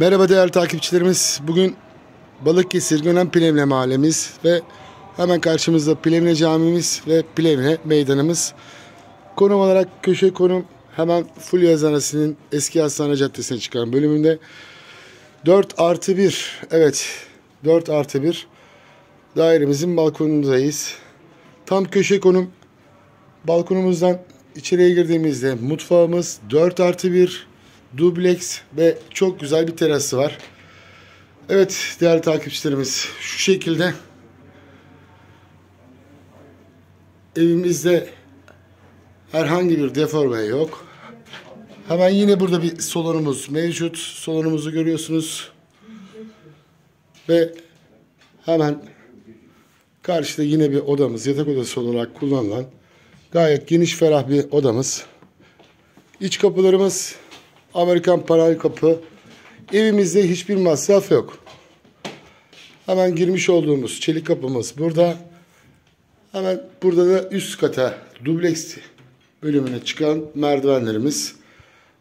Merhaba değerli takipçilerimiz. Bugün Balıkesir Gönen Plevne mahallemiz ve hemen karşımızda Plevne camimiz ve Plevne meydanımız. Konum olarak köşe konum hemen Fulya Eczanesi'nin eski hastane caddesine çıkan bölümünde 4 artı 1 evet 4 artı 1 dairemizin balkonundayız. Tam köşe konum balkonumuzdan içeriye girdiğimizde mutfağımız 4 artı 1 dubleks ve çok güzel bir terası var. Evet değerli takipçilerimiz şu şekilde evimizde herhangi bir deforme yok. Hemen yine burada bir salonumuz mevcut. Salonumuzu görüyorsunuz. Ve hemen karşıda yine bir odamız yatak odası olarak kullanılan gayet geniş ferah bir odamız. İç kapılarımız Amerikan paralel kapı. Evimizde hiçbir masraf yok. Hemen girmiş olduğumuz çelik kapımız burada. Hemen burada da üst kata dubleks bölümüne çıkan merdivenlerimiz.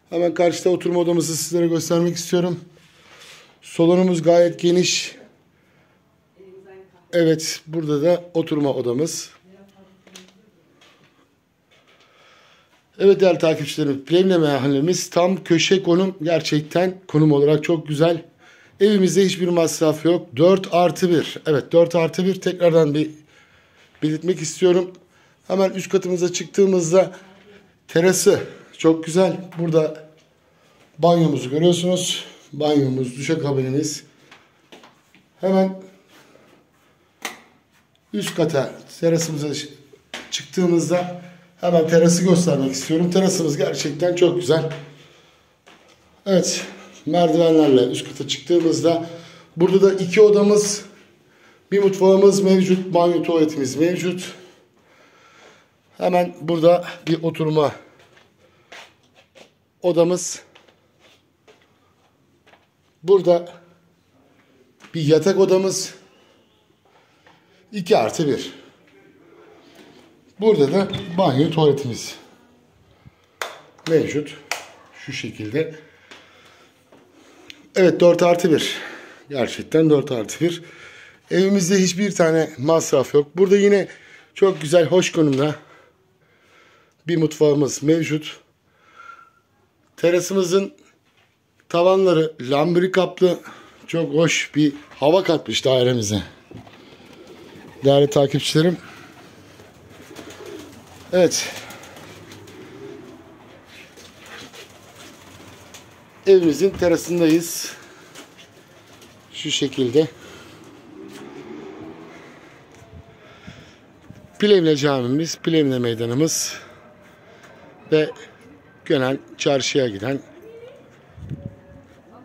Hemen karşıda oturma odamızı sizlere göstermek istiyorum. Salonumuz gayet geniş. Evet, burada da oturma odamız. Evet değerli takipçilerim, Plevne mahallemiz tam köşe konum. Gerçekten konum olarak çok güzel. Evimizde hiçbir masraf yok. 4 artı 1. Evet 4 artı 1 tekrardan bir belirtmek istiyorum. Hemen üst katımıza çıktığımızda terası çok güzel. Burada banyomuzu görüyorsunuz. Banyomuz, duşakabinimiz. Hemen üst kata terasımıza çıktığımızda hemen terası göstermek istiyorum. Terasımız gerçekten çok güzel. Evet merdivenlerle üst kata çıktığımızda burada da iki odamız bir mutfağımız mevcut. Banyo tuvaletimiz mevcut. Hemen burada bir oturma odamız. Burada bir yatak odamız. 2 artı 1. Burada da banyo tuvaletimiz mevcut. Şu şekilde. Evet 4 artı 1. Gerçekten 4 artı 1. Evimizde hiçbir tane masraf yok. Burada yine çok güzel, hoş konumda bir mutfağımız mevcut. Terasımızın tavanları lambiri kaplı. Çok hoş bir hava katmış dairemize. Değerli takipçilerim. Evet. Evimizin terasındayız. Şu şekilde. Plevne camimiz, Plevne meydanımız ve Gönen çarşıya giden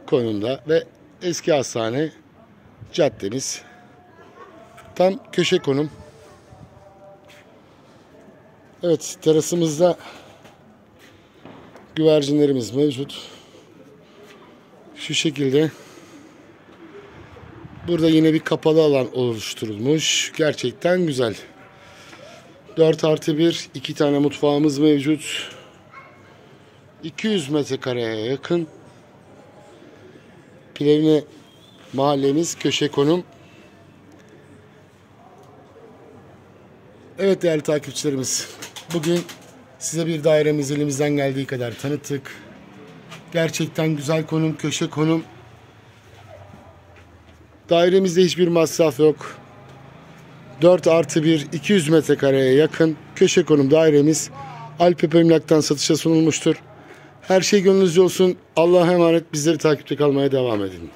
konumda ve eski hastane caddemiz tam köşe konum. Evet terasımızda güvercinlerimiz mevcut. Şu şekilde burada yine bir kapalı alan oluşturulmuş. Gerçekten güzel. 4 artı 1 iki tane mutfağımız mevcut. 200 metrekareye yakın. Plevne mahallemiz köşe konum. Evet değerli takipçilerimiz. Bugün size bir dairemiz elimizden geldiği kadar tanıttık. Gerçekten güzel konum, köşe konum. Dairemizde hiçbir masraf yok. 4 artı 1, 200 metrekareye yakın köşe konum dairemiz Alp Emlak'tan satışa sunulmuştur. Her şey gönlünüzce olsun. Allah'a emanet bizleri takipte kalmaya devam edin.